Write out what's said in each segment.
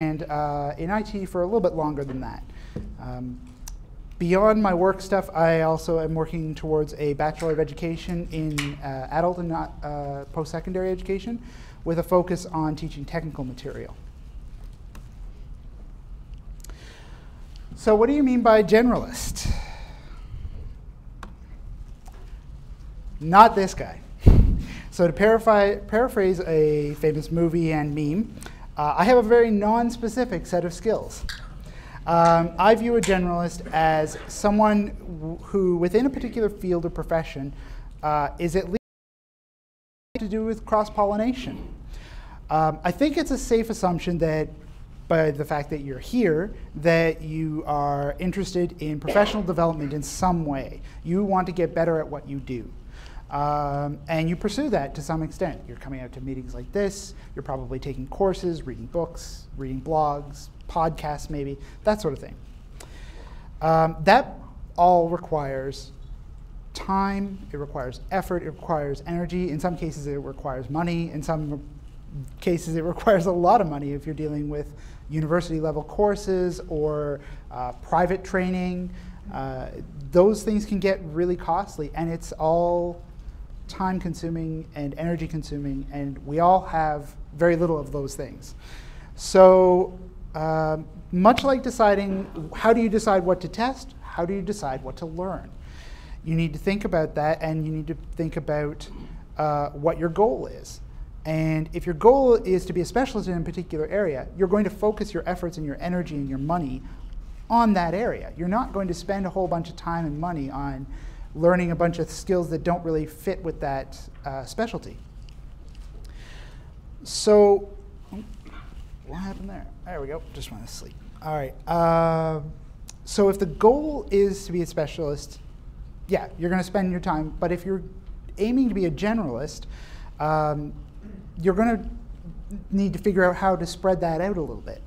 and uh, in IT for a little bit longer than that. Um, beyond my work stuff, I also am working towards a Bachelor of Education in uh, adult and uh, post-secondary education with a focus on teaching technical material. So what do you mean by generalist? Not this guy. So to paraphrase a famous movie and meme, uh, I have a very non-specific set of skills. Um, I view a generalist as someone who, within a particular field or profession, uh, is at least to do with cross-pollination. Um, I think it's a safe assumption that by the fact that you're here, that you are interested in professional development in some way. You want to get better at what you do. Um, and you pursue that to some extent. You're coming out to meetings like this, you're probably taking courses, reading books, reading blogs, podcasts maybe, that sort of thing. Um, that all requires time, it requires effort, it requires energy. In some cases, it requires money. In some cases, it requires a lot of money if you're dealing with university level courses or uh, private training. Uh, those things can get really costly, and it's all time consuming and energy consuming, and we all have very little of those things. So uh, much like deciding, how do you decide what to test? How do you decide what to learn? You need to think about that, and you need to think about uh, what your goal is. And if your goal is to be a specialist in a particular area, you're going to focus your efforts and your energy and your money on that area. You're not going to spend a whole bunch of time and money on learning a bunch of skills that don't really fit with that uh, specialty. So, what happened there? There we go, just went to sleep. All right, uh, so if the goal is to be a specialist, yeah, you're gonna spend your time, but if you're aiming to be a generalist, um, you're gonna need to figure out how to spread that out a little bit.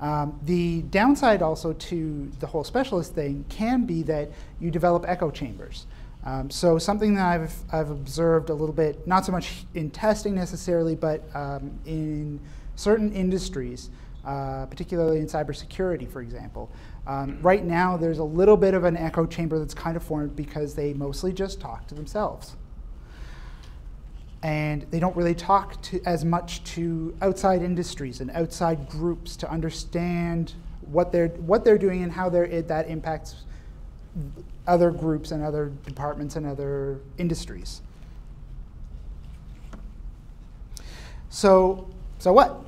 Um, the downside also to the whole specialist thing can be that you develop echo chambers. Um, so something that I've, I've observed a little bit, not so much in testing necessarily, but um, in certain industries, uh, particularly in cybersecurity, for example. Um, right now, there's a little bit of an echo chamber that's kind of formed because they mostly just talk to themselves and they don't really talk to, as much to outside industries and outside groups to understand what they're what they're doing and how that impacts other groups and other departments and other industries. So so what?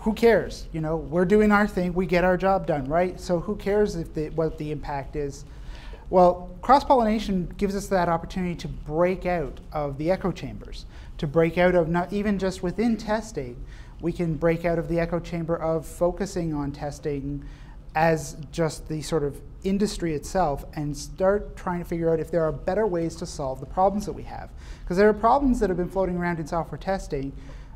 Who cares? You know, we're doing our thing, we get our job done, right? So who cares if the, what the impact is? Well, cross-pollination gives us that opportunity to break out of the echo chambers, to break out of not even just within testing, we can break out of the echo chamber of focusing on testing as just the sort of industry itself and start trying to figure out if there are better ways to solve the problems that we have. Because there are problems that have been floating around in software testing,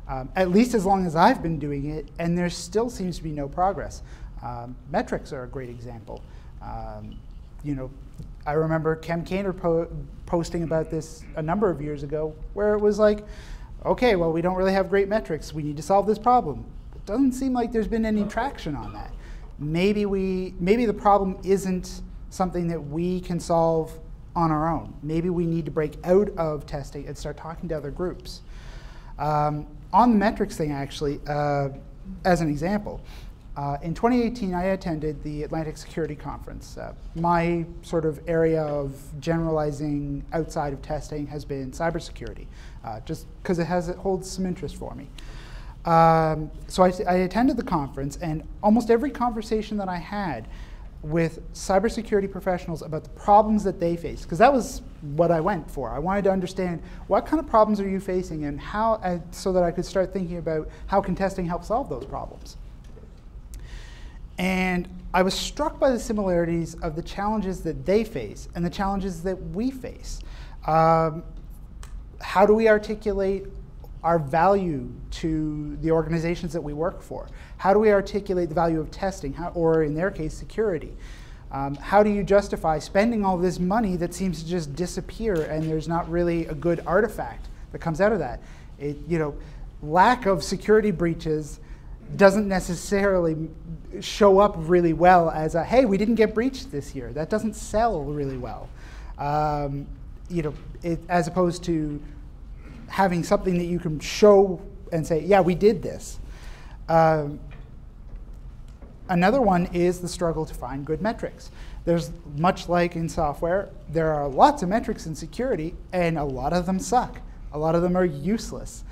um, at least as long as I've been doing it, and there still seems to be no progress. Um, metrics are a great example. Um, you know, I remember Cem Kaner po posting about this a number of years ago, where it was like, okay, well, we don't really have great metrics. We need to solve this problem. It doesn't seem like there's been any traction on that. Maybe we, maybe the problem isn't something that we can solve on our own. Maybe we need to break out of testing and start talking to other groups. Um, on the metrics thing, actually, uh, as an example, uh, in 2018, I attended the Atlantic Security Conference. Uh, my sort of area of generalizing outside of testing has been cybersecurity, uh, just because it has it holds some interest for me. Um, so I, I, attended the conference, and almost every conversation that I had with cybersecurity professionals about the problems that they face, because that was what I went for. I wanted to understand what kind of problems are you facing, and how, so that I could start thinking about how can testing help solve those problems. And I was struck by the similarities of the challenges that they face and the challenges that we face. Um, how do we articulate our value to the organizations that we work for? How do we articulate the value of testing, how, or in their case, security? Um, how do you justify spending all this money that seems to just disappear and there's not really a good artifact that comes out of that? It, you know, lack of security breaches doesn't necessarily show up really well as a hey we didn't get breached this year. That doesn't sell really well. Um, you know it, as opposed to having something that you can show and say yeah we did this. Um, another one is the struggle to find good metrics. There's much like in software there are lots of metrics in security and a lot of them suck. A lot of them are useless.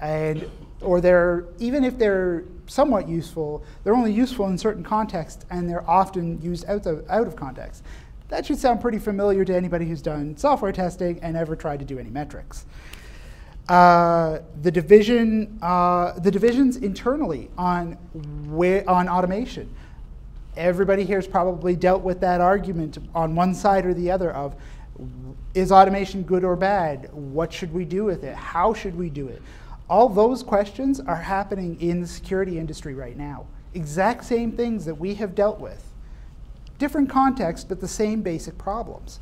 And or they're even if they're somewhat useful, they're only useful in certain contexts and they're often used out of, out of context. That should sound pretty familiar to anybody who's done software testing and ever tried to do any metrics. Uh, the division, uh, the divisions internally on on automation. Everybody here has probably dealt with that argument on one side or the other of is automation good or bad? What should we do with it? How should we do it? All those questions are happening in the security industry right now. Exact same things that we have dealt with. Different context, but the same basic problems.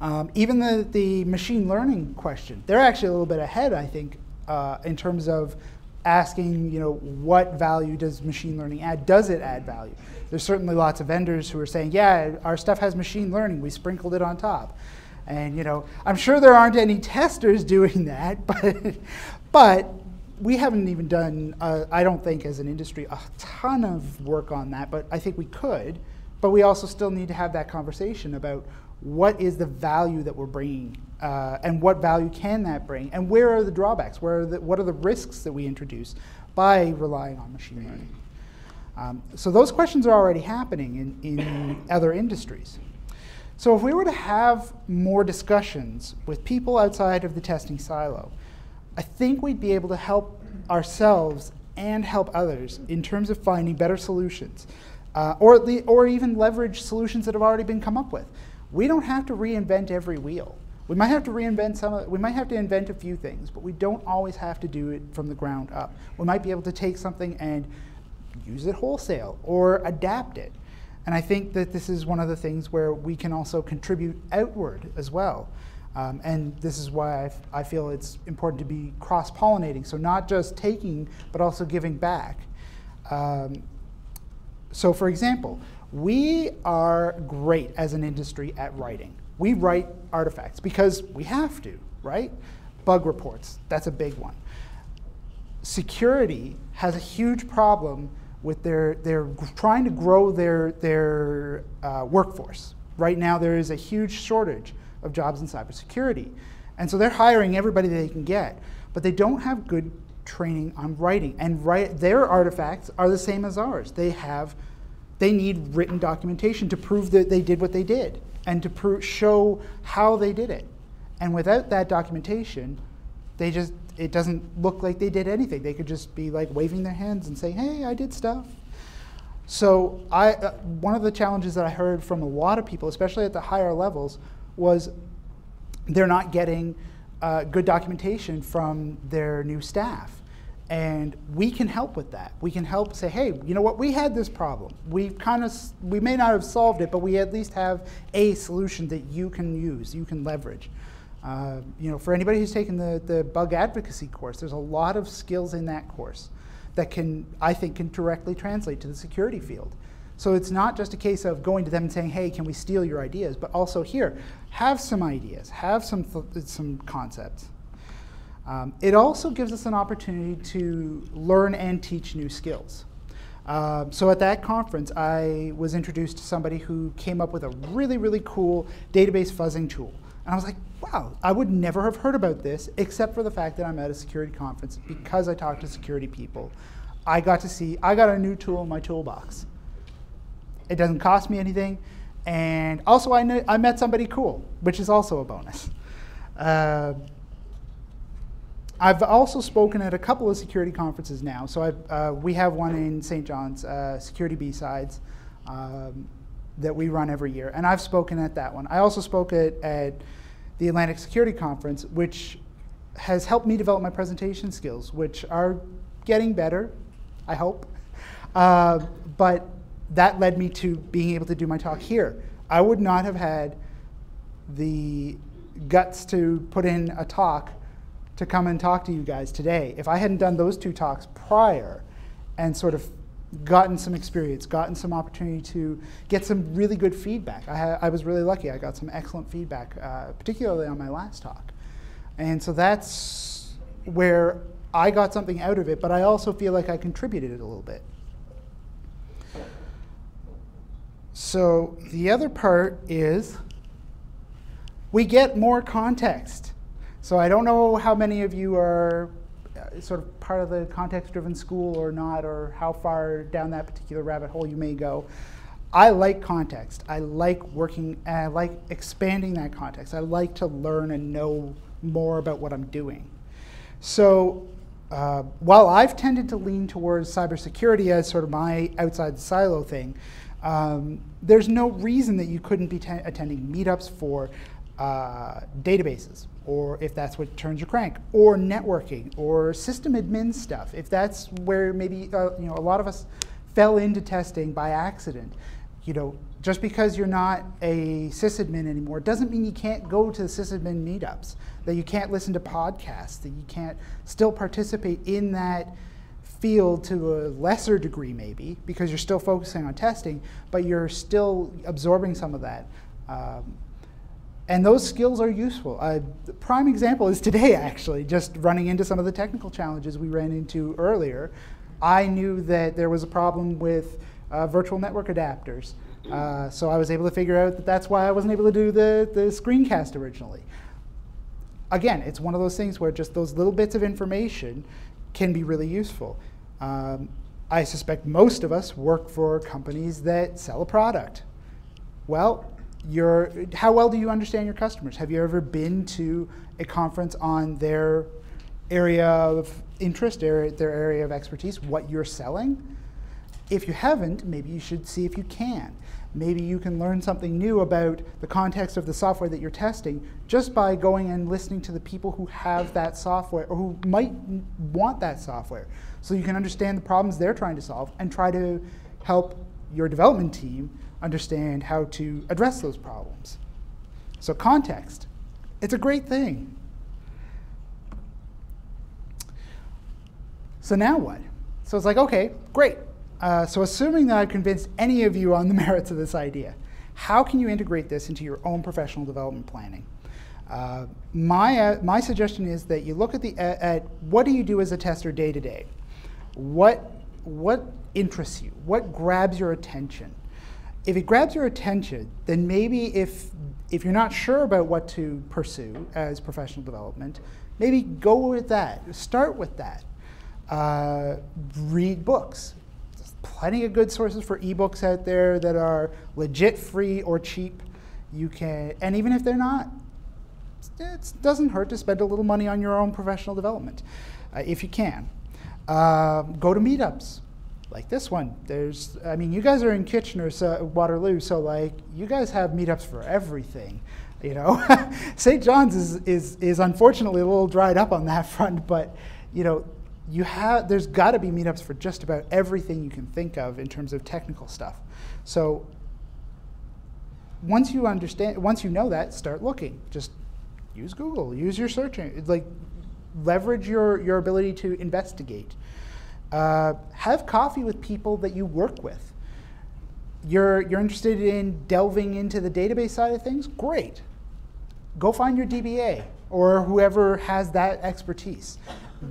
Um, even the, the machine learning question, they're actually a little bit ahead, I think, uh, in terms of asking, you know, what value does machine learning add? Does it add value? There's certainly lots of vendors who are saying, yeah, our stuff has machine learning, we sprinkled it on top. And you know, I'm sure there aren't any testers doing that, but but we haven't even done, uh, I don't think, as an industry, a ton of work on that. But I think we could. But we also still need to have that conversation about what is the value that we're bringing, uh, and what value can that bring, and where are the drawbacks? Where are the, what are the risks that we introduce by relying on machine learning? Um, so those questions are already happening in, in other industries. So if we were to have more discussions with people outside of the testing silo, I think we'd be able to help ourselves and help others in terms of finding better solutions, uh, or, or even leverage solutions that have already been come up with. We don't have to reinvent every wheel. We might have to reinvent some, of, we might have to invent a few things, but we don't always have to do it from the ground up. We might be able to take something and use it wholesale or adapt it. And I think that this is one of the things where we can also contribute outward as well. Um, and this is why I, feel it's important to be cross-pollinating. So not just taking, but also giving back. Um, so for example, we are great as an industry at writing. We write artifacts because we have to, right? Bug reports, that's a big one. Security has a huge problem with their, they're trying to grow their, their uh, workforce. Right now, there is a huge shortage of jobs in cybersecurity. And so they're hiring everybody they can get, but they don't have good training on writing. And write, their artifacts are the same as ours. They have, they need written documentation to prove that they did what they did and to show how they did it. And without that documentation, they just it doesn't look like they did anything. They could just be like waving their hands and say, "Hey, I did stuff." So I, uh, one of the challenges that I heard from a lot of people, especially at the higher levels, was they're not getting uh, good documentation from their new staff. And we can help with that. We can help say, hey, you know what, we had this problem. We kind of, we may not have solved it, but we at least have a solution that you can use, you can leverage. Uh, you know, for anybody who's taken the, the bug advocacy course, there's a lot of skills in that course that can, I think, can directly translate to the security field. So it's not just a case of going to them and saying, hey, can we steal your ideas, but also here, have some ideas, have some, some concepts. Um, it also gives us an opportunity to learn and teach new skills. Uh, so at that conference, I was introduced to somebody who came up with a really, really cool database fuzzing tool. And I was like, wow, I would never have heard about this except for the fact that I'm at a security conference because I talked to security people. I got to see, I got a new tool in my toolbox. It doesn't cost me anything. And also, I, I met somebody cool, which is also a bonus. Uh, I've also spoken at a couple of security conferences now. So uh, we have one in St. John's, uh, Security B-Sides. Um, that we run every year. And I've spoken at that one. I also spoke at, at the Atlantic Security Conference, which has helped me develop my presentation skills, which are getting better, I hope. Uh, but that led me to being able to do my talk here. I would not have had the guts to put in a talk to come and talk to you guys today if I hadn't done those two talks prior and sort of gotten some experience, gotten some opportunity to get some really good feedback. I, I was really lucky. I got some excellent feedback, uh, particularly on my last talk. And so that's where I got something out of it, but I also feel like I contributed it a little bit. So the other part is we get more context. So I don't know how many of you are sort of part of the context-driven school or not, or how far down that particular rabbit hole you may go. I like context. I like working, I like expanding that context. I like to learn and know more about what I'm doing. So uh, while I've tended to lean towards cybersecurity as sort of my outside silo thing, um, there's no reason that you couldn't be attending meetups for uh, databases, or if that's what turns your crank, or networking, or system admin stuff. If that's where maybe uh, you know a lot of us fell into testing by accident, you know, just because you're not a sysadmin anymore doesn't mean you can't go to the sysadmin meetups, that you can't listen to podcasts, that you can't still participate in that field to a lesser degree maybe because you're still focusing on testing, but you're still absorbing some of that. Um, and those skills are useful. Uh, the prime example is today, actually, just running into some of the technical challenges we ran into earlier. I knew that there was a problem with uh, virtual network adapters. Uh, so I was able to figure out that that's why I wasn't able to do the, the screencast originally. Again, it's one of those things where just those little bits of information can be really useful. Um, I suspect most of us work for companies that sell a product. Well, your, how well do you understand your customers? Have you ever been to a conference on their area of interest, their, their area of expertise, what you're selling? If you haven't, maybe you should see if you can. Maybe you can learn something new about the context of the software that you're testing just by going and listening to the people who have that software or who might want that software. So you can understand the problems they're trying to solve and try to help your development team understand how to address those problems. So context, it's a great thing. So now what? So it's like, okay, great. Uh, so assuming that I've convinced any of you on the merits of this idea, how can you integrate this into your own professional development planning? Uh, my, uh, my suggestion is that you look at, the, at, at what do you do as a tester day to day? What, what interests you? What grabs your attention? If it grabs your attention, then maybe if, if you're not sure about what to pursue as professional development, maybe go with that. Start with that. Uh, read books. There's plenty of good sources for ebooks out there that are legit free or cheap. You can, and even if they're not, it doesn't hurt to spend a little money on your own professional development uh, if you can. Uh, go to meetups like this one. There's, I mean, you guys are in Kitchener, so, Waterloo, so like you guys have meetups for everything. You know, St. John's is, is, is unfortunately a little dried up on that front, but you know, you have, there's got to be meetups for just about everything you can think of in terms of technical stuff. So once you understand, once you know that, start looking. Just use Google, use your searching, like leverage your, your ability to investigate. Uh, have coffee with people that you work with. You're, you're interested in delving into the database side of things? Great. Go find your DBA or whoever has that expertise.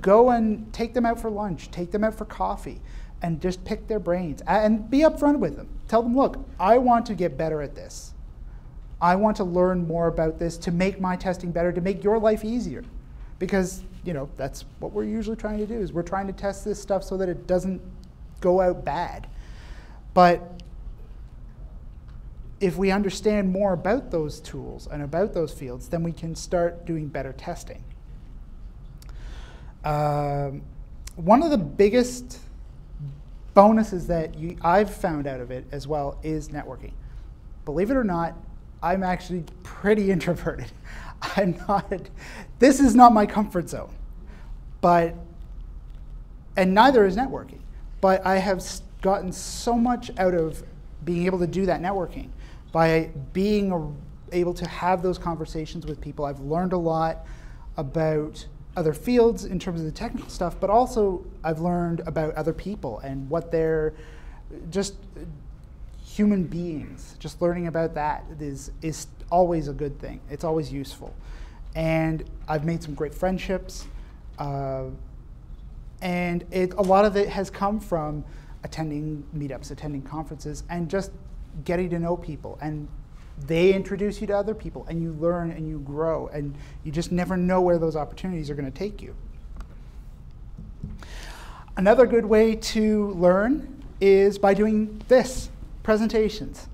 Go and take them out for lunch, take them out for coffee, and just pick their brains. And be upfront with them. Tell them, look, I want to get better at this. I want to learn more about this to make my testing better, to make your life easier. Because you know, that's what we're usually trying to do is we're trying to test this stuff so that it doesn't go out bad. But if we understand more about those tools and about those fields, then we can start doing better testing. Um, one of the biggest bonuses that you, I've found out of it as well is networking. Believe it or not, I'm actually pretty introverted. I'm not, this is not my comfort zone. But, and neither is networking. But I have gotten so much out of being able to do that networking by being able to have those conversations with people. I've learned a lot about other fields in terms of the technical stuff, but also I've learned about other people and what they're just human beings. Just learning about that is is always a good thing. It's always useful, and I've made some great friendships, uh, and it, a lot of it has come from attending meetups, attending conferences, and just getting to know people and they introduce you to other people and you learn and you grow and you just never know where those opportunities are going to take you. Another good way to learn is by doing this, presentations.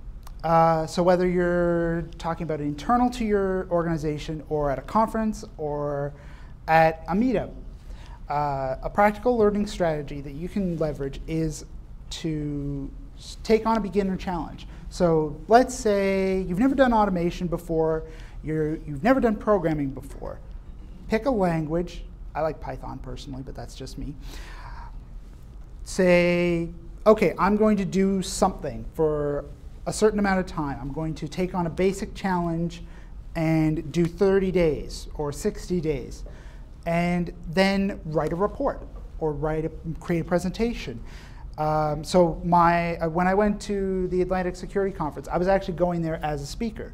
Uh, so whether you're talking about internal to your organization or at a conference or at a meetup, uh, a practical learning strategy that you can leverage is to take on a beginner challenge. So let's say you've never done automation before, you're, you've never done programming before. Pick a language. I like Python personally, but that's just me. Say, okay, I'm going to do something for a certain amount of time. I'm going to take on a basic challenge and do 30 days or 60 days, and then write a report or write a, create a presentation. Um, so my, uh, when I went to the Atlantic Security Conference, I was actually going there as a speaker.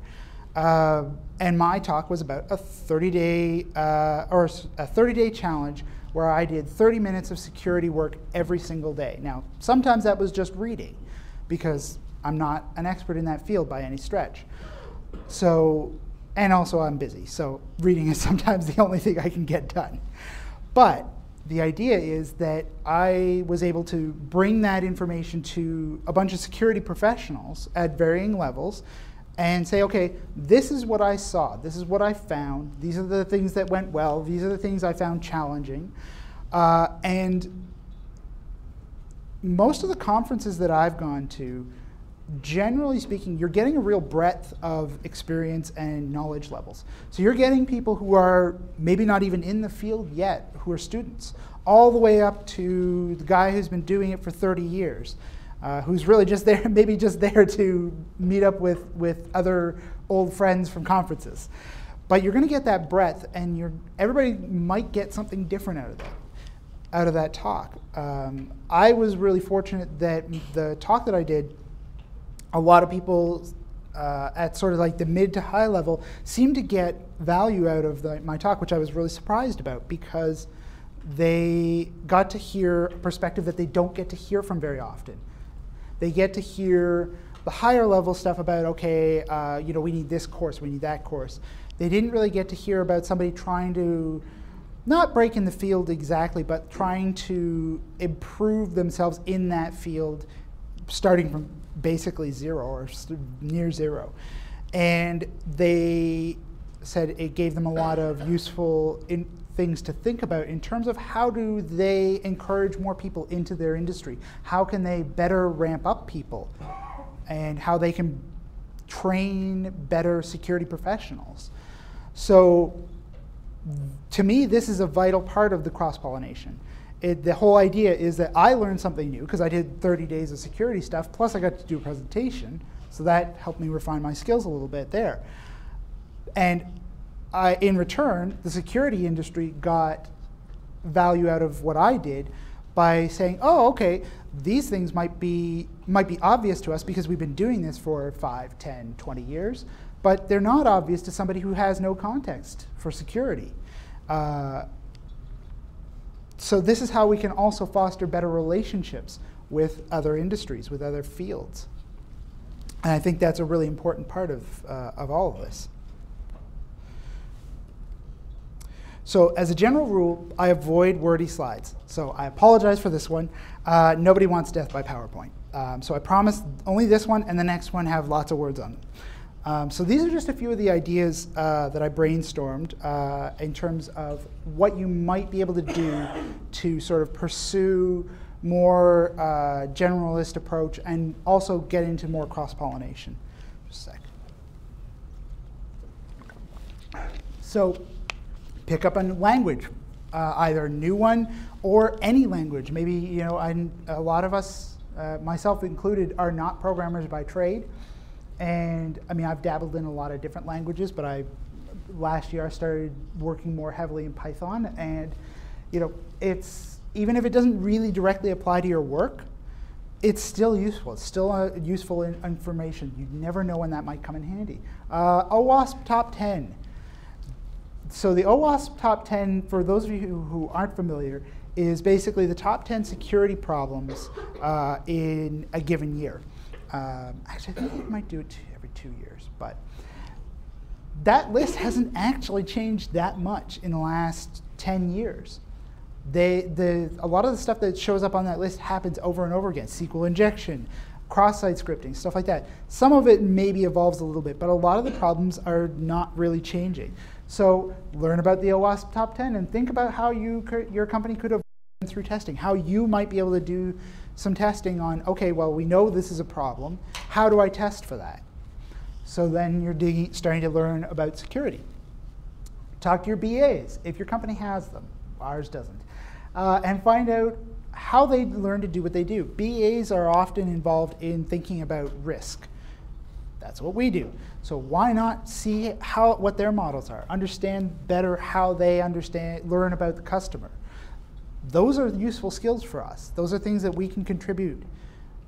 Uh, and my talk was about a 30-day uh, or a 30-day challenge where I did 30 minutes of security work every single day. Now, sometimes that was just reading because I'm not an expert in that field by any stretch. So, and also I'm busy, so reading is sometimes the only thing I can get done. But the idea is that I was able to bring that information to a bunch of security professionals at varying levels and say, okay, this is what I saw, this is what I found, these are the things that went well, these are the things I found challenging. Uh, and most of the conferences that I've gone to, generally speaking, you're getting a real breadth of experience and knowledge levels. So you're getting people who are maybe not even in the field yet, who are students, all the way up to the guy who's been doing it for 30 years, uh, who's really just there, maybe just there to meet up with, with other old friends from conferences. But you're going to get that breadth, and you're, everybody might get something different out of that out of that talk. Um, I was really fortunate that the talk that I did a lot of people uh, at sort of like the mid to high level seem to get value out of the, my talk, which I was really surprised about because they got to hear a perspective that they don't get to hear from very often. They get to hear the higher level stuff about, okay, uh, you know, we need this course, we need that course. They didn't really get to hear about somebody trying to not break in the field exactly, but trying to improve themselves in that field, starting from basically zero or near zero. And they said it gave them a lot of useful things to think about in terms of how do they encourage more people into their industry? How can they better ramp up people? And how they can train better security professionals. So to me, this is a vital part of the cross-pollination it, the whole idea is that I learned something new because I did 30 days of security stuff, plus I got to do a presentation. So that helped me refine my skills a little bit there. And I, in return, the security industry got value out of what I did by saying, oh, okay, these things might be, might be obvious to us because we've been doing this for 5, 10, 20 years, but they're not obvious to somebody who has no context for security. Uh, so this is how we can also foster better relationships with other industries, with other fields. And I think that's a really important part of, uh, of all of this. So as a general rule, I avoid wordy slides. So I apologize for this one. Uh, nobody wants death by PowerPoint. Um, so I promise only this one and the next one have lots of words on them. Um, so these are just a few of the ideas uh, that I brainstormed uh, in terms of what you might be able to do to sort of pursue more uh, generalist approach and also get into more cross-pollination. Just a sec. So pick up a language, uh, either a new one or any language. Maybe, you know, I, a lot of us, uh, myself included, are not programmers by trade. And I mean, I've dabbled in a lot of different languages, but I last year I started working more heavily in Python, and you know, it's even if it doesn't really directly apply to your work, it's still useful. It's still uh, useful in information. You never know when that might come in handy. Uh, OWASP Top 10. So the OWASP Top 10, for those of you who, aren't familiar, is basically the top 10 security problems uh, in a given year. Um, actually, I think we might do it every two years, but that list hasn't actually changed that much in the last 10 years. They, the, a lot of the stuff that shows up on that list happens over and over again. SQL injection, cross-site scripting, stuff like that. Some of it maybe evolves a little bit, but a lot of the problems are not really changing. So learn about the OWASP top 10 and think about how you your company could have through testing, how you might be able to do some testing on, okay, well, we know this is a problem. How do I test for that? So then you're digging, starting to learn about security. Talk to your BAs, if your company has them. Ours doesn't uh, and find out how they learn to do what they do. BAs are often involved in thinking about risk. That's what we do. So why not see how what their models are? Understand better how they understand learn about the customer. Those are useful skills for us. Those are things that we can contribute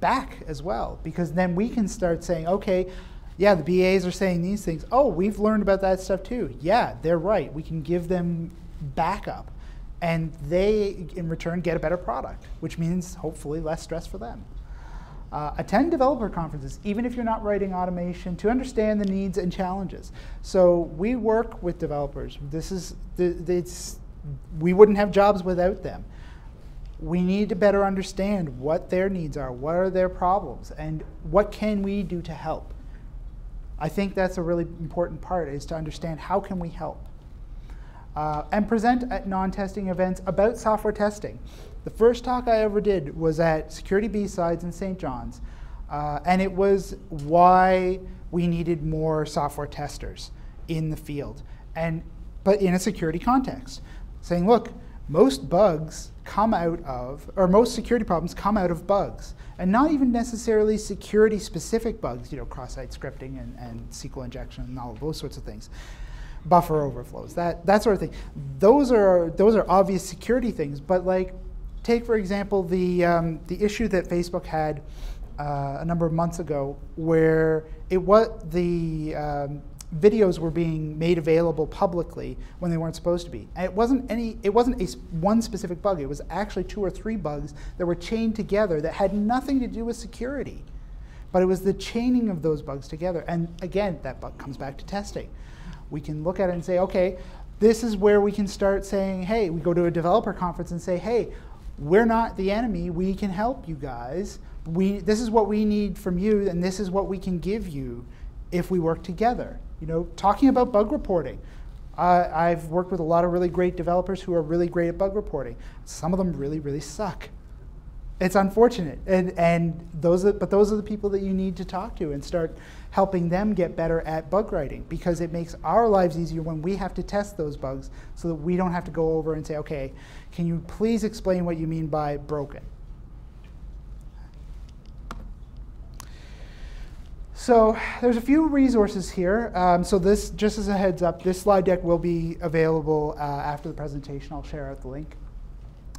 back as well because then we can start saying, okay, yeah, the BAs are saying these things. Oh, we've learned about that stuff too. Yeah, they're right. We can give them backup and they in return get a better product, which means hopefully less stress for them. Uh, attend developer conferences, even if you're not writing automation, to understand the needs and challenges. So we work with developers. This is the, it's, we wouldn't have jobs without them. We need to better understand what their needs are, what are their problems, and what can we do to help. I think that's a really important part is to understand how can we help uh, and present at non-testing events about software testing. The first talk I ever did was at Security B-Sides in St. John's, uh, and it was why we needed more software testers in the field, and but in a security context, saying, look, most bugs come out of, or most security problems come out of bugs, and not even necessarily security-specific bugs, you know, cross-site scripting and, and SQL injection and all of those sorts of things buffer overflows, that, that sort of thing. Those are, those are obvious security things, but like, take for example the, um, the issue that Facebook had uh, a number of months ago where it was the um, videos were being made available publicly when they weren't supposed to be. And it wasn't any it wasn't a one specific bug. It was actually two or three bugs that were chained together that had nothing to do with security. But it was the chaining of those bugs together. And again, that bug comes back to testing we can look at it and say, okay, this is where we can start saying, hey, we go to a developer conference and say, hey, we're not the enemy. We can help you guys. We, this is what we need from you, and this is what we can give you if we work together. You know, talking about bug reporting. Uh, I've worked with a lot of really great developers who are really great at bug reporting. Some of them really, really suck. It's unfortunate, and and those are, but those are the people that you need to talk to and start helping them get better at bug writing because it makes our lives easier when we have to test those bugs so that we don't have to go over and say, okay, can you please explain what you mean by broken? So there's a few resources here. Um, so this, just as a heads up, this slide deck will be available uh, after the presentation. I'll share out the link.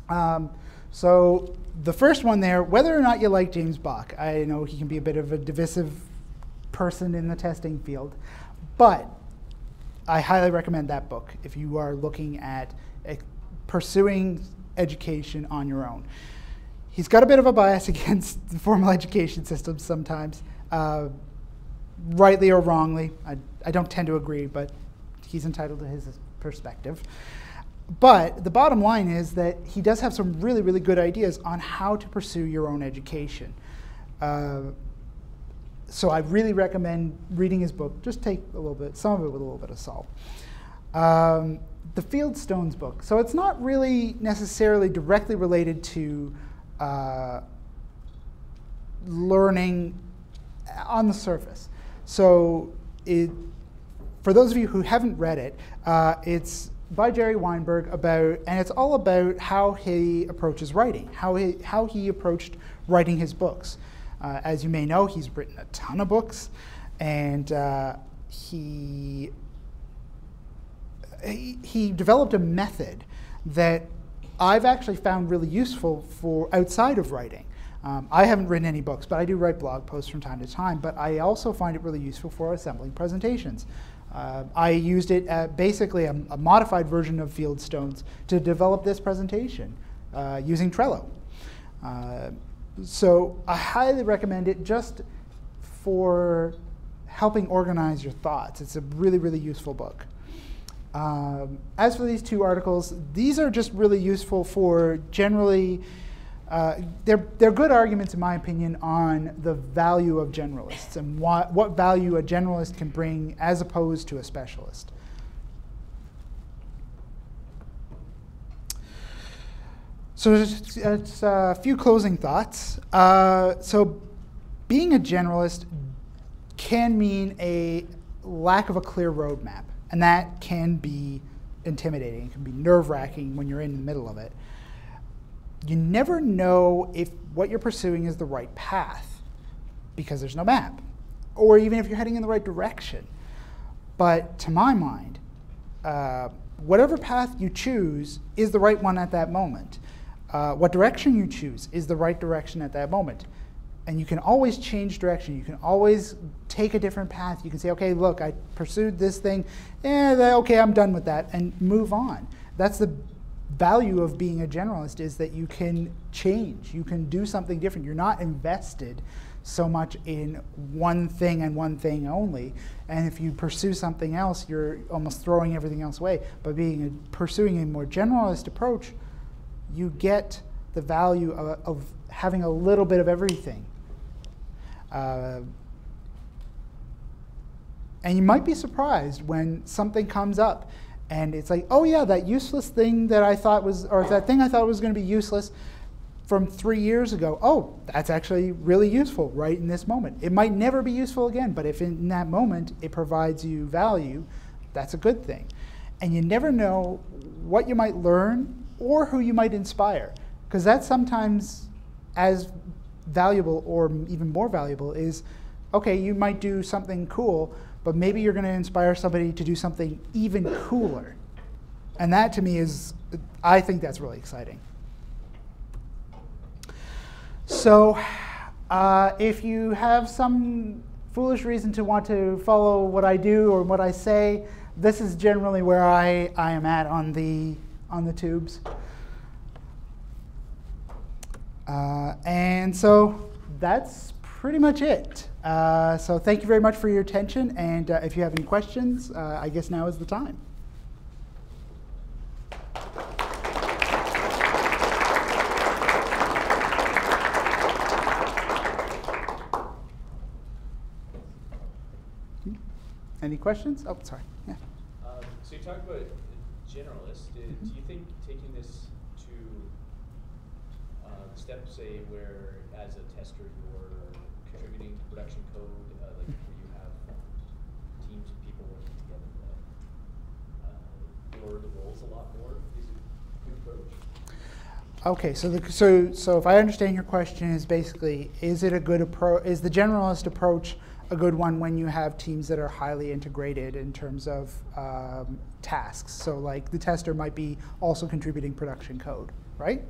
Um, so the first one there, whether or not you like James Bach, I know he can be a bit of a divisive person in the testing field. But I highly recommend that book if you are looking at pursuing education on your own. He's got a bit of a bias against the formal education system sometimes, uh, rightly or wrongly. I, I don't tend to agree, but he's entitled to his perspective. But the bottom line is that he does have some really, really good ideas on how to pursue your own education. Uh, so I really recommend reading his book. Just take a little bit, some of it with a little bit of salt. Um, the Fieldstones book. So it's not really necessarily directly related to uh, learning on the surface. So it, for those of you who haven't read it, uh, it's by Jerry Weinberg about, and it's all about how he approaches writing, how he, how he approached writing his books. Uh, as you may know, he's written a ton of books, and uh, he he, he developed a method that I've actually found really useful for outside of writing. Um, I haven't written any books, but I do write blog posts from time to time. But I also find it really useful for assembling presentations. Uh, I used it at basically a, a, modified version of Fieldstones to develop this presentation uh, using Trello. Uh, so I highly recommend it just for helping organize your thoughts. It's a really, really useful book. Um, as for these two articles, these are just really useful for generally, uh, they're, they're good arguments, in my opinion, on the value of generalists and what, what value a generalist can bring as opposed to a specialist. So it's, it's a few closing thoughts. Uh, so being a generalist can mean a lack of a clear roadmap, and that can be intimidating. It can be nerve-wracking when you're in the middle of it. You never know if what you're pursuing is the right path because there's no map, or even if you're heading in the right direction. But to my mind, uh, whatever path you choose is the right one at that moment uh, what direction you choose is the right direction at that moment. And you can always change direction. You can always take a different path. You can say, okay, look, I pursued this thing. Eh, okay, I'm done with that, and move on. That's the value of being a generalist is that you can change. You can do something different. You're not invested so much in one thing and one thing only. And if you pursue something else, you're almost throwing everything else away. But being a, pursuing a more generalist approach, you get the value of, of having a little bit of everything. Uh, and you might be surprised when something comes up and it's like, oh yeah, that useless thing that I thought was, or that thing I thought was going to be useless from three years ago, oh, that's actually really useful right in this moment. It might never be useful again, but if in that moment it provides you value, that's a good thing. And you never know what you might learn or who you might inspire. Because that's sometimes as valuable or even more valuable is okay, you might do something cool, but maybe you're going to inspire somebody to do something even cooler. And that to me is, I think that's really exciting. So, uh, if you have some foolish reason to want to follow what I do or what I say, this is generally where I, I am at on the on the tubes. Uh, and so that's pretty much it. Uh, so thank you very much for your attention. And uh, if you have any questions, uh, I guess now is the time. Any questions? Oh, sorry. Yeah. Um, so you talked about generalist. Mm -hmm. Do you think taking this to uh, the step, say, where as a tester you're contributing to production code, uh, like where you have teams of people working together, uh, blur the roles a lot more? Is it a good approach? Okay, so the, so so if I understand your question is basically is it a good approach? Is the generalist approach a good one when you have teams that are highly integrated in terms of um, tasks. So like the tester might be also contributing production code, right?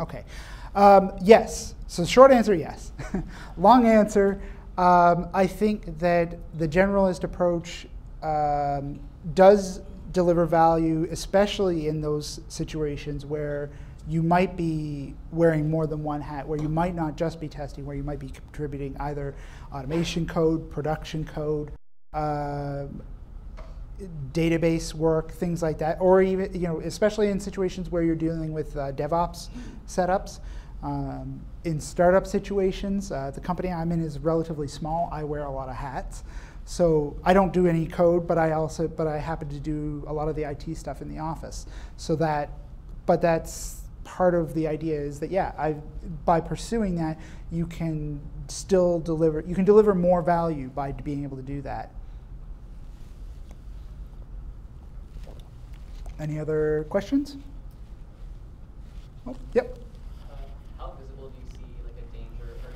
Okay. Um, yes. So short answer, yes. Long answer, um, I think that the generalist approach um, does deliver value, especially in those situations where you might be wearing more than one hat, where you might not just be testing, where you might be contributing either automation code, production code, uh, database work, things like that, or even, you know, especially in situations where you're dealing with uh, DevOps setups. Um, in startup situations, uh, the company I'm in is relatively small. I wear a lot of hats. So I don't do any code, but I also, but I happen to do a lot of the IT stuff in the office. So that, but that's part of the idea is that yeah, I, by pursuing that, you can still deliver. You can deliver more value by being able to do that. Any other questions? Oh, yep. Uh, how visible do you see like a danger, or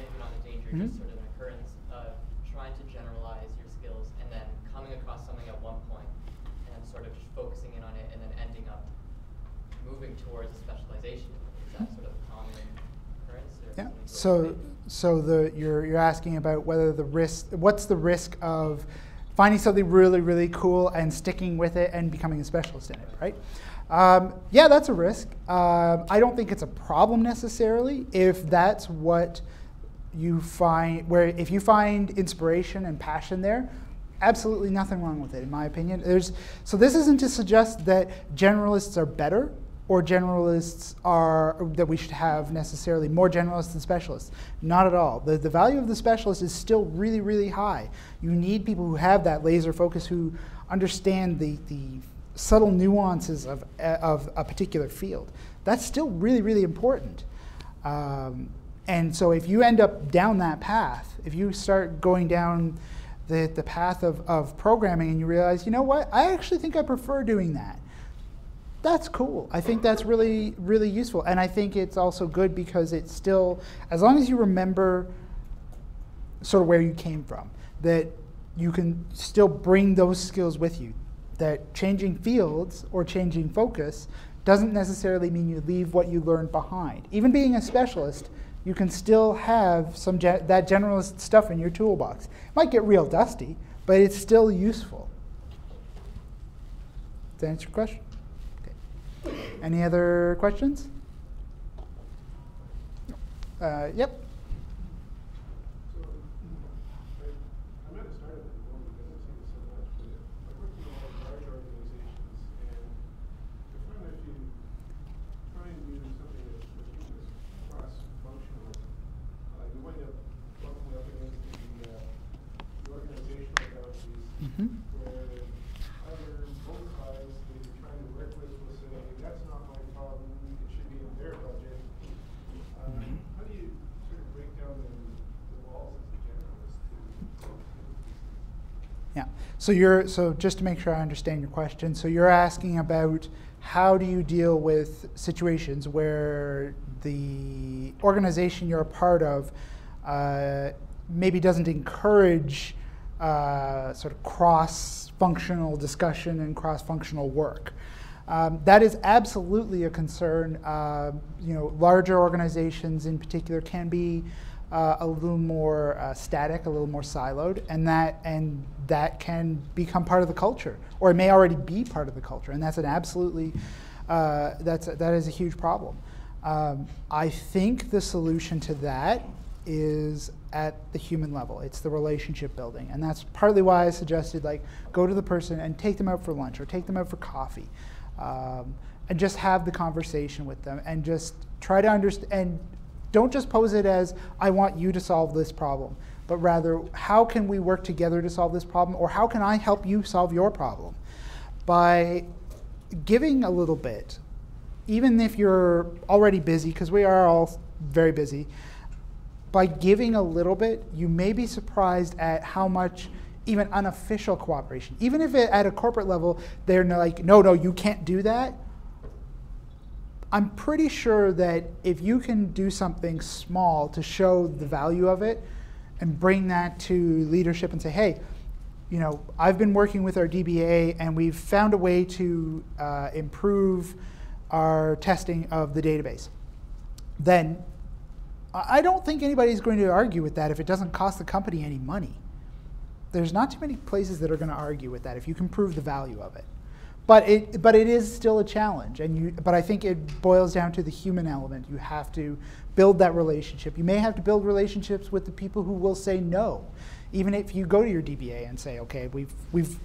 maybe not a mm -hmm. just sort of an occurrence of trying to generalize your skills and then coming across something at one point and sort of just focusing in on it and then ending up moving towards a specialization? Is that sort of a common occurrence? Yeah. So, so the you're you're asking about whether the risk, what's the risk of finding something really really cool and sticking with it and becoming a specialist in it, right? Um, yeah, that's a risk. Um, I don't think it's a problem necessarily if that's what you find. Where if you find inspiration and passion there, absolutely nothing wrong with it, in my opinion. There's so this isn't to suggest that generalists are better or generalists are that we should have necessarily more generalists than specialists. Not at all. The, the value of the specialist is still really, really high. You need people who have that laser focus, who understand the, the subtle nuances of, of a particular field. That's still really, really important. Um, and so if you end up down that path, if you start going down the, the path of, of programming and you realize, you know what, I actually think I prefer doing that that's cool. I think that's really, really useful. And I think it's also good because it's still, as long as you remember sort of where you came from, that you can still bring those skills with you. That changing fields or changing focus doesn't necessarily mean you leave what you learned behind. Even being a specialist, you can still have some ge- that generalist stuff in your toolbox. It might get real dusty, but it's still useful. Does that answer your question? Okay. Any other questions? Uh, yep. So, I, I'm at a startup at the moment because I've seen it so much, but I work in a lot of large organizations, and I find that if you try and do something that's, that's cross-functional, uh, you wind up bumping up against the, uh, the organizational boundaries, Mhm. where either both sides that you're trying to work with will say, that's not my problem, it should be in their budget. Uh, Mhm. How do you sort of break down the, the walls as a generalist to, to Yeah. So you're so just to make sure I understand your question. So you're asking about how do you deal with situations where the organization you're a part of uh, maybe doesn't encourage uh, sort of cross-functional discussion and cross-functional work. Um, that is absolutely a concern. Uh, you know, larger organizations in particular can be uh, a little more uh, static, a little more siloed, and that and that can become part of the culture, or it may already be part of the culture, and that's an absolutely uh, that's a, that is a huge problem. Um, I think the solution to that is at the human level. It's the relationship building, and that's partly why I suggested like go to the person and take them out for lunch or take them out for coffee, um, and just have the conversation with them and just try to understand. Don't just pose it as I want you to solve this problem, but rather how can we work together to solve this problem, or how can I help you solve your problem? By giving a little bit, even if you're already busy, because we are all very busy, by giving a little bit, you may be surprised at how much even unofficial cooperation, even if it, at a corporate level they're like, no, no, you can't do that. I'm pretty sure that if you can do something small to show the value of it and bring that to leadership and say, hey, you know, I've been working with our DBA and we've found a way to uh, improve our testing of the database. Then I don't think anybody's going to argue with that if it doesn't cost the company any money. There's not too many places that are going to argue with that if you can prove the value of it. But it, but it is still a challenge, and you. But I think it boils down to the human element. You have to build that relationship. You may have to build relationships with the people who will say no, even if you go to your DBA and say, okay, we've we've.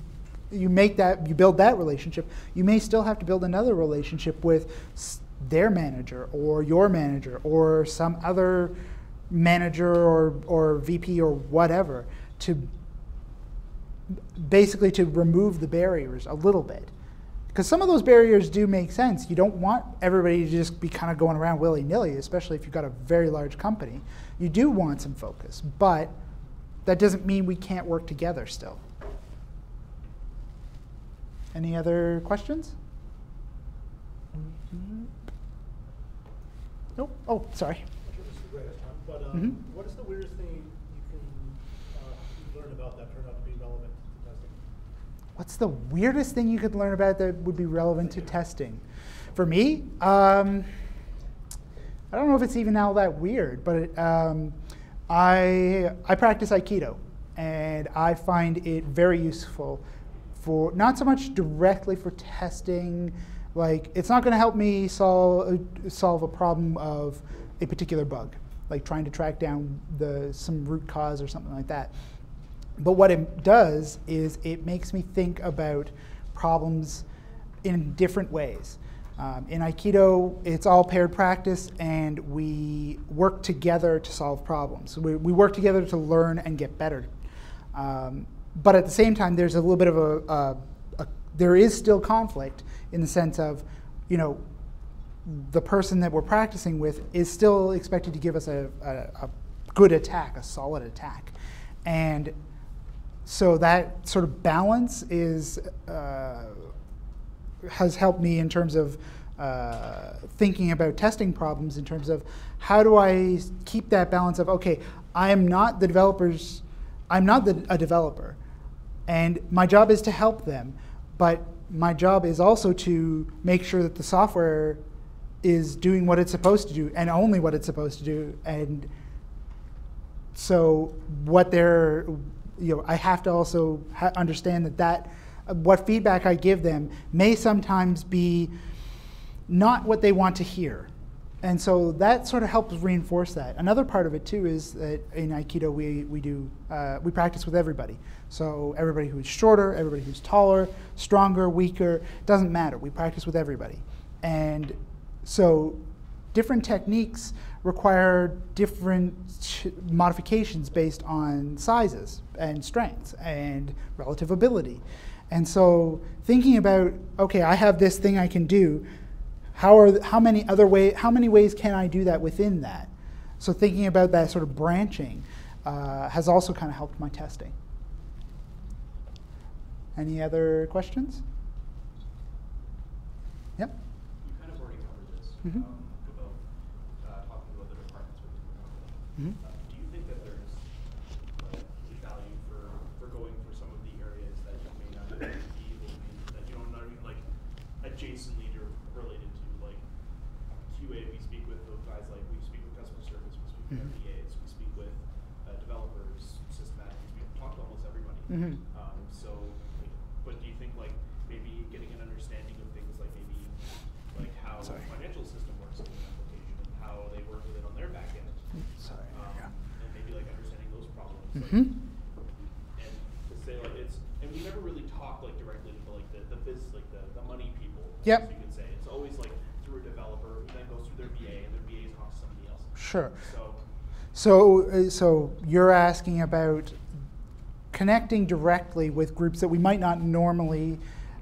You make that, you build that relationship. You may still have to build another relationship with their manager or your manager or some other manager or, or VP or whatever to basically to remove the barriers a little bit. Because some of those barriers do make sense. You don't want everybody to just be kind of going around willy nilly, especially if you've got a very large company. You do want some focus, but that doesn't mean we can't work together still. Any other questions? Nope. Oh, sorry. Sure, this is great, but um, Mhm. what is the weirdest thing you can uh, you learn about that turned out to be relevant to testing? What's the weirdest thing you could learn about that would be relevant to testing? For me, um, I don't know if it's even all that weird, but it, um, I I practice Aikido, and I find it very useful for not so much directly for testing. Like it's not going to help me solve solve a problem of a particular bug, like trying to track down the some root cause or something like that. But what it does is it makes me think about problems in different ways. Um, in Aikido, it's all paired practice, and we work together to solve problems. We, we work together to learn and get better. Um, but at the same time, there's a little bit of a, a, a, there is still conflict in the sense of, you know, the person that we're practicing with is still expected to give us a, a, a good attack, a solid attack. And so that sort of balance is uh, has helped me in terms of uh, thinking about testing problems in terms of how do I keep that balance of okay, I am not the developers, I'm not the, a developer, and my job is to help them, but my job is also to make sure that the software is doing what it's supposed to do and only what it's supposed to do and so what they're you know i have to also understand that that what feedback i give them may sometimes be not what they want to hear. And so that sort of helps reinforce that. Another part of it too is that in aikido we, we do uh, we practice with everybody. So everybody who's shorter everybody who's taller stronger weaker doesn't matter. We practice with everybody. And so different techniques require different modifications based on sizes and strengths and relative ability. And so thinking about, okay, I have this thing I can do. How are how many other way how many ways can I do that within that? So thinking about that sort of branching uh, has also kind of helped my testing. Any other questions? Yep. You kind of already covered this Mhm. um, about uh, talking about the departments within the Uh, do you think that there's uh, value for, for going for some of the areas that you may not be able to, that you don't know, I mean, like adjacently to related to like QA? We speak with those guys like we speak with customer service, we speak with. MBAs, we speak with uh, developers, systematics, we talk to almost everybody. Mhm. Um, so, like, but do you think like maybe getting an understanding of things like maybe like how Sorry. the financial system works in an application and how they work with it on their back end, Sorry. um, yeah. and maybe like understanding those Mhm. Like, and to say like it's and we never really talk like directly to like the the biz like the, the money people. Yep. you could say it's always like through a developer who then goes through their BA and their BA talks to somebody else. Sure. So So, uh, so you're asking about connecting directly with groups that we might not normally,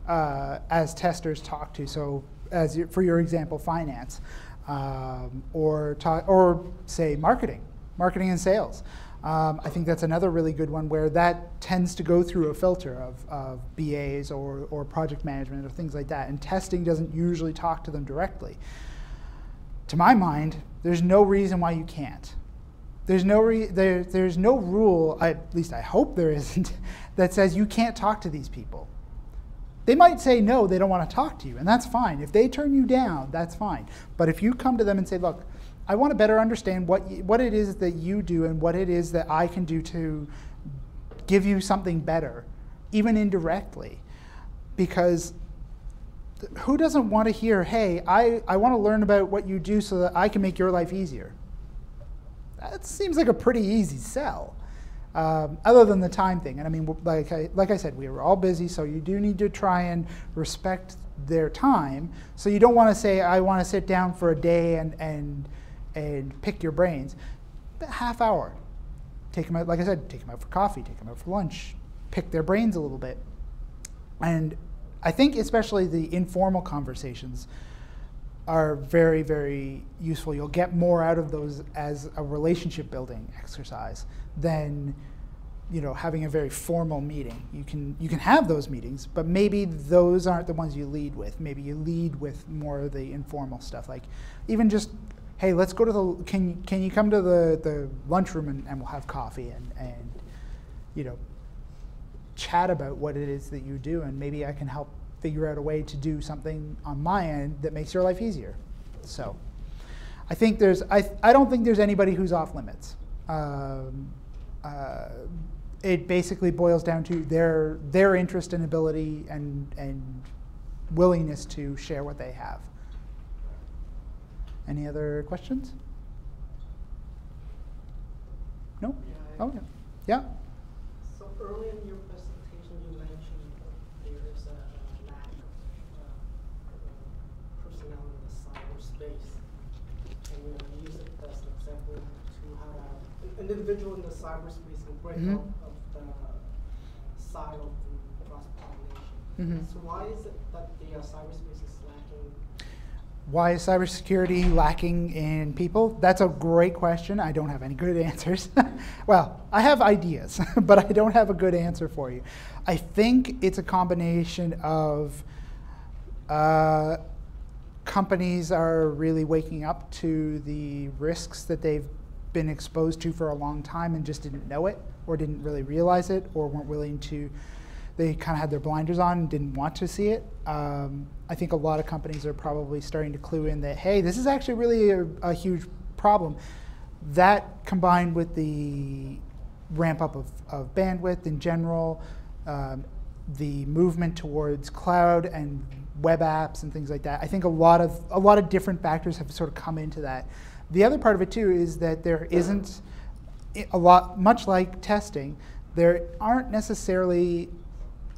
uh, as testers, talk to. So, as your, for your example, finance, um, or talk, or say marketing, marketing and sales. Um, I think that's another really good one where that tends to go through a filter of, of BAs or, or project management or things like that, and testing doesn't usually talk to them directly to my mind, there's no reason why you can't. There's no re- there, there's no rule, at least I hope there isn't, that says you can't talk to these people. They might say no, they don't want to talk to you, and that's fine. If they turn you down, that's fine. But if you come to them and say, "Look, I want to better understand what what it is that you do and what it is that I can do to give you something better, even indirectly," because who doesn't want to hear, hey, I, I want to learn about what you do so that I can make your life easier? That seems like a pretty easy sell, um, other than the time thing. And I mean, like I, like I said, we were all busy, so you do need to try and respect their time. So you don't want to say, I want to sit down for a day and, and, and pick your brains. A half hour. Take them out, like I said, take them out for coffee, take them out for lunch, pick their brains a little bit. And I think especially the informal conversations are very, very useful. You'll get more out of those as a relationship building exercise than you know having a very formal meeting. You can you can have those meetings, but maybe those aren't the ones you lead with. Maybe you lead with more of the informal stuff, like even just hey, let's go to the can can you come to the the lunchroom and, and we'll have coffee and and you know chat about what it is that you do, and maybe I can help figure out a way to do something on my end that makes your life easier. So I think there's, I, I don't think there's anybody who's off limits. Um, uh, it basically boils down to their, their interest and ability and, and willingness to share what they have. Any other questions? No? Yeah, Oh, yeah. Yeah? So early in your presentation, you mentioned there is a lack of uh, personnel in the cyberspace. And you use it as an example to how an individual in the cyberspace can break Mhm. out of the silo through cross-pollination. Mhm. So why is it that the uh, cyberspace Why is cybersecurity lacking in people? That's a great question. I don't have any good answers. well, I have ideas, but I don't have a good answer for you. I think it's a combination of uh, companies are really waking up to the risks that they've been exposed to for a long time and just didn't know it or didn't really realize it or weren't willing to they kind of had their blinders on and didn't want to see it. Um, I think a lot of companies are probably starting to clue in that, hey, this is actually really a, a huge problem. That combined with the ramp up of, of bandwidth in general, um, the movement towards cloud and web apps and things like that. I think a lot of a lot of different factors have sort of come into that. The other part of it too is that there isn't a lot, much like testing, there aren't necessarily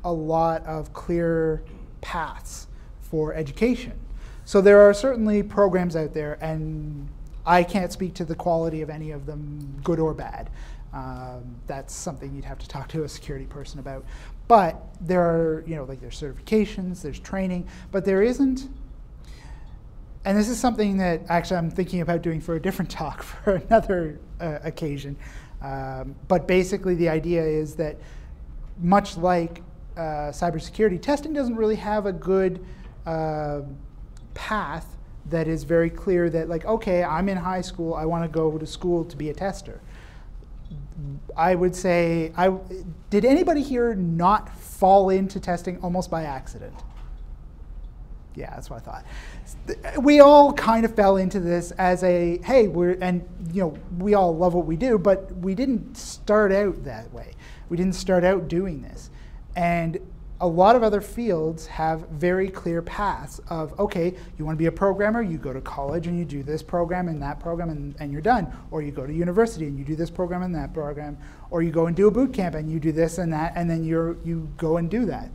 a lot of clear paths for education. So there are certainly programs out there, and I can't speak to the quality of any of them, good or bad. Um, that's something you'd have to talk to a security person about. But there are, you know, like there's certifications, there's training, but there isn't and this is something that actually I'm thinking about doing for a different talk for another uh, occasion. Um, but basically, the idea is that much like cybersecurity, testing doesn't really have a good uh, path that is very clear that, like, okay, I'm in high school, I want to go to school to be a tester. I would say, I, did anybody here not fall into testing almost by accident? Yeah, that's what I thought. We all kind of fell into this as a hey, we're and you know we all love what we do, but we didn't start out that way. We didn't start out doing this, and a lot of other fields have very clear paths of okay, you want to be a programmer, you go to college and you do this program and that program and, and you're done, or you go to university and you do this program and that program, or you go and do a boot camp and you do this and that, and then you're you go and do that.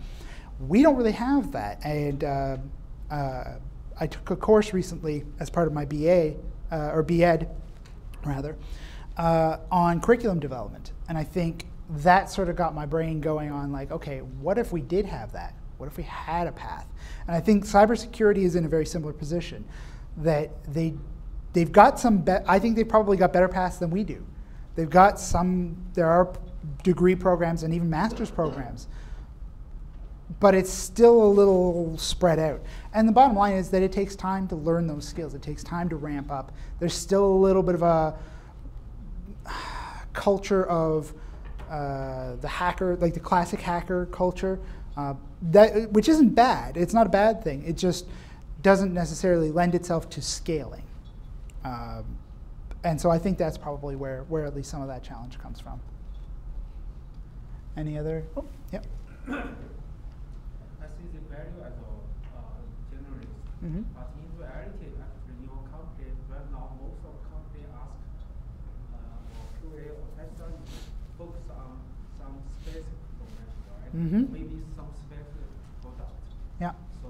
We don't really have that, and. Uh, uh, I took a course recently as part of my BA, uh, or BEd, rather, uh, on curriculum development. And I think that sort of got my brain going on like, okay, what if we did have that? What if we had a path? And I think cybersecurity is in a very similar position that they, they've got some, I think they've probably got better paths than we do. They've got some, there are degree programs and even master's programs but it's still a little spread out. And the bottom line is that it takes time to learn those skills. It takes time to ramp up. There's still a little bit of a culture of uh, the hacker, like the classic hacker culture, uh, that which isn't bad. It's not a bad thing. It just doesn't necessarily lend itself to scaling. Um, and so I think that's probably where, where at least some of that challenge comes from. Any other? Oh, yep. I see the value as a uh, generalist. Mhm. But in reality, actually, in your company, right now, most of company ask uh, for QA or tester focus on some specific Mhm. Maybe some specific product. Yeah. So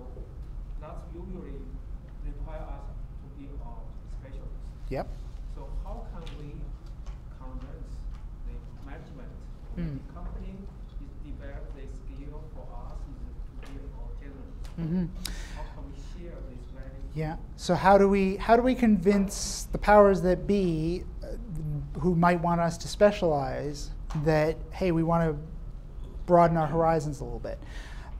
that usually require us to be a specialist. Yep. So how can we convince the management of Mm. the company is develop the skill for us to be a generalist? Mhm. How can we share this value? Yeah. So how do we how do we convince the powers that be, uh, who might want us to specialize, that hey, we want to broaden our horizons a little bit?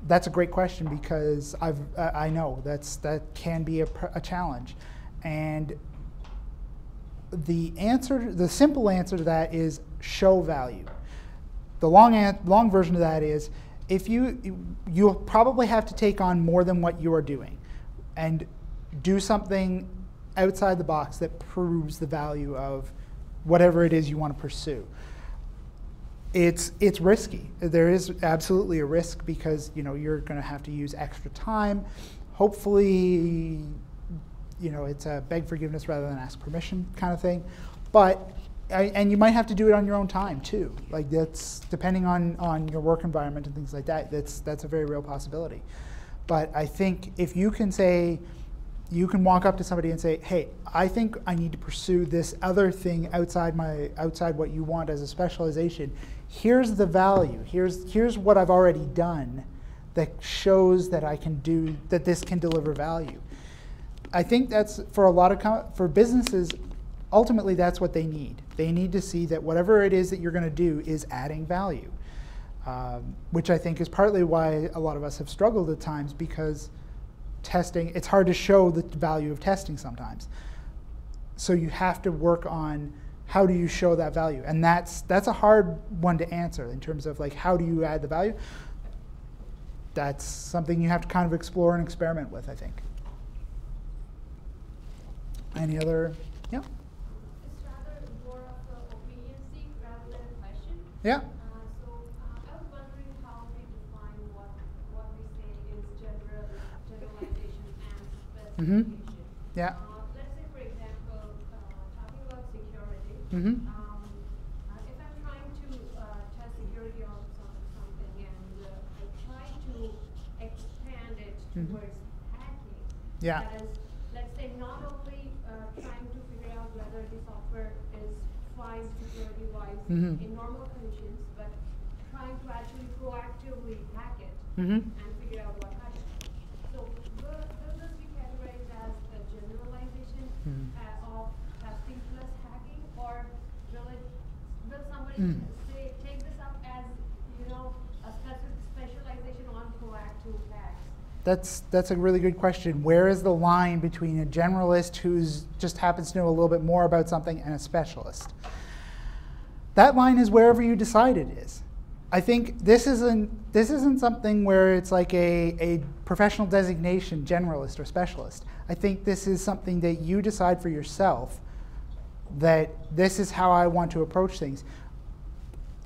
That's a great question because I've I know that's that can be a, a challenge, and the answer, the simple answer to that is show value. The long, long version of that is if you you'll probably have to take on more than what you are doing and do something outside the box that proves the value of whatever it is you want to pursue it's it's risky there is absolutely a risk because you know you're going to have to use extra time hopefully you know it's a beg forgiveness rather than ask permission kind of thing but and you might have to do it on your own time too. Like that's depending on on your work environment and things like that. That's that's a very real possibility. But I think if you can say, you can walk up to somebody and say, "Hey, I think I need to pursue this other thing outside my outside what you want as a specialization. Here's the value. Here's here's what I've already done that shows that I can do that. This can deliver value." I think that's for a lot of for businesses. Ultimately, that's what they need. They need to see that whatever it is that you're going to do is adding value, um, which I think is partly why a lot of us have struggled at times because testing. It's hard to show the value of testing sometimes. So you have to work on how do you show that value, and that's that's a hard one to answer in terms of like how do you add the value. That's something you have to kind of explore and experiment with. I think. Any other? Yeah. It's rather more of an opinion seek rather than a question. Yeah. So, uh, I was wondering how we define what, what we say is general, generalization and Mhm. specification. Yeah. Uh, let's say, for example, uh, talking about security. Mhm. Um, uh, if I'm trying to, uh, test security of some, something and, uh, I try to expand it Mhm. towards hacking. Yeah. That is, let's say, not only, uh, trying to figure out whether the software is fine security-wise Mhm. in normal conditions, but trying to actually proactively hack it Mhm. and figure out what happened. So will, will this be categorized as a generalization Mhm. uh, of testing plus hacking, or will it, will somebody Mm. take this up as, you know, a specialization on proactive? That's that's a really good question. Where is the line between a generalist who's just happens to know a little bit more about something and a specialist? That line is wherever you decide it is. I think this isn't this isn't something where it's like a, a professional designation, generalist or specialist. I think this is something that you decide for yourself that this is how I want to approach things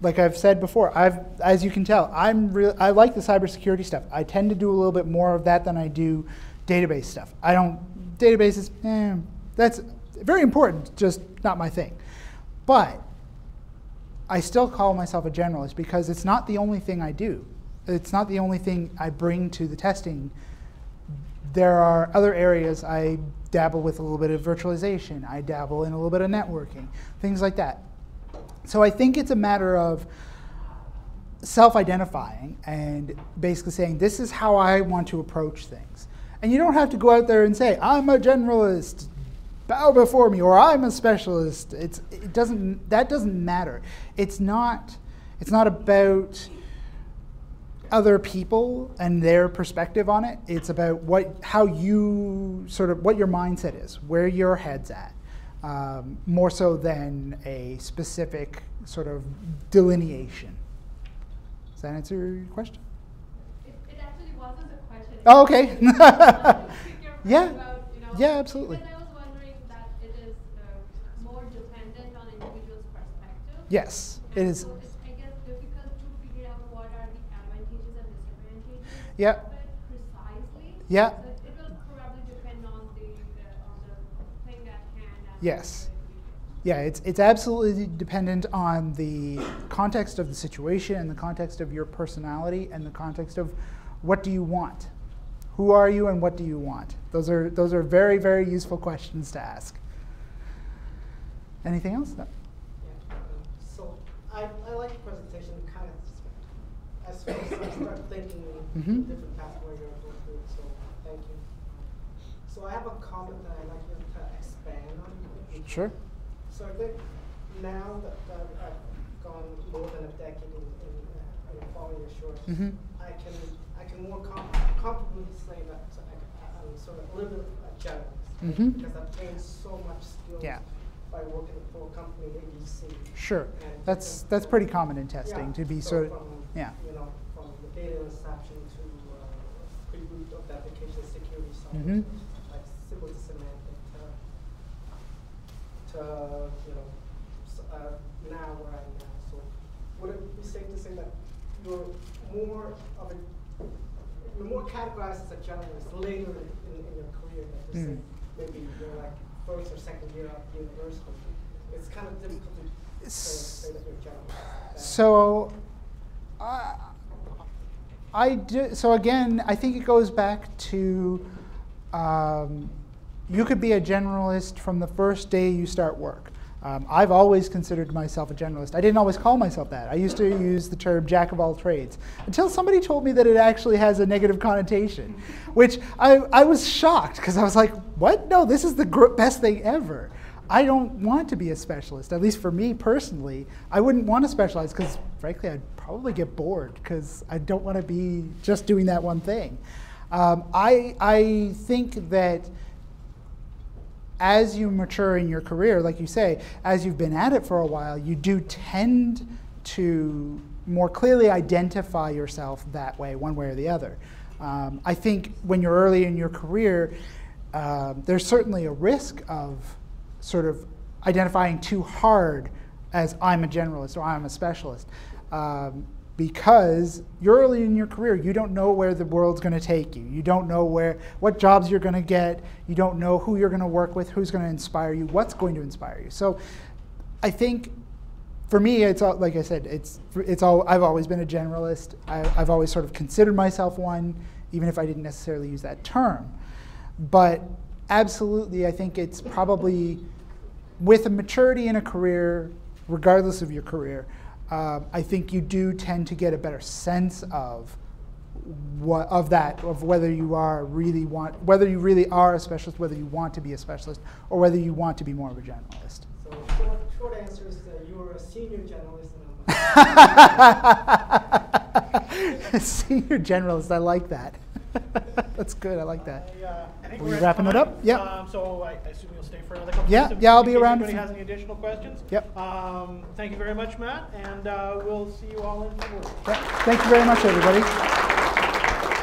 like I've said before, I've as you can tell, I'm real. I like the cybersecurity stuff. I tend to do a little bit more of that than I do database stuff. I don't databases. Eh, that's very important, just not my thing. But I still call myself a generalist because it's not the only thing I do. It's not the only thing I bring to the testing. There are other areas I dabble with a little bit of virtualization. I dabble in a little bit of networking, things like that. So I think it's a matter of self identifying and basically saying, this is how I want to approach things. And you don't have to go out there and say, I'm a generalist, bow before me, or I'm a specialist. It's, it doesn't, that doesn't matter. It's not, it's not about other people and their perspective on it. It's about what, how you sort of, what your mindset is, where your head's at um, more so than a specific sort of delineation. Does that answer your question? It, it actually wasn't a question. Oh, okay. I just wanted to pick your brain Yeah. about, you know, Yeah, absolutely. I was wondering that it is uh, more dependent on individual's perspective. Yes, And is. So it's, I guess, difficult to figure out what are the advantages and disadvantages Yeah. it precisely. Yeah. So it will probably depend on the, uh, on the thing at hand. and Yes. Yeah, it's, it's absolutely dependent on the context of the situation and the context of your personality and the context of what do you want? Who are you and what do you want? Those are, those are very, very useful questions to ask. Anything else? No? Yeah, uh, so I, I like the presentation, kind of, as soon as I start thinking Mhm. different paths where you're going through, so thank you. So I have a comment that I'd like you to expand on. if you can. Sure. So I think now that, that I've gone more than a decade in, in, uh, in following your shores, Mhm. I can, I can more com- comfortably say that I, I'm sort of a little bit of a generalist. Mhm. Because I've gained so much skills Yeah. by working for a company, ABC. Sure. and That's, that's pretty common in testing Yeah, to be so sort of, from, yeah. You know, from the data interception to uh, pre-boot authentication security software, Mhm. like simple Symantec to, you know uh, now where I'm now. So would it be safe to say that you're more of a you're more categorized as a generalist later in, in your career than to say Mm. maybe you're like first or second year of university. It's kind of difficult to say, say that you're a generalist. Uh, So, I, I do, so again, I think it goes back to um, you could be a generalist from the first day you start work. Um, I've always considered myself a generalist. I didn't always call myself that. I used to use the term jack of all trades until somebody told me that it actually has a negative connotation, which I, I was shocked because I was like, what? No, this is the best thing ever. I don't want to be a specialist, at least for me personally. I wouldn't want to specialize because, frankly, I'd probably get bored because I don't want to be just doing that one thing. Um, I, I think that as you mature in your career, like you say, as you've been at it for a while, you do tend to more clearly identify yourself that way, one way or the other. Um, I think when you're early in your career, um, there's certainly a risk of sort of identifying too hard as I'm a generalist or I'm a specialist. Um, because you're early in your career, you don't know where the world's going to take you. You don't know where what jobs you're going to get. You don't know who you're going to work with, who's going to inspire you, what's going to inspire you. So, I think for me, it's all, like I said, it's it's all. I've always been a generalist. I, I've always sort of considered myself one, even if I didn't necessarily use that term. But absolutely, I think it's probably with a maturity in a career, regardless of your career, um, I think you do tend to get a better sense of what of that of whether you are really want whether you really are a specialist, whether you want to be a specialist, or whether you want to be more of a generalist. So short, short answer is that you're a senior generalist a Senior generalist, I like that. That's good. I like that. I, uh, I think Are we're we wrapping it up? Yep. Um, so I I assume you'll stay for another couple Yeah, minutes. yeah, I'll be around if Anybody has any additional questions? Yep. Um, thank you very much, Matt, and uh, we'll see you all in February. Yeah, Thank you very much, everybody.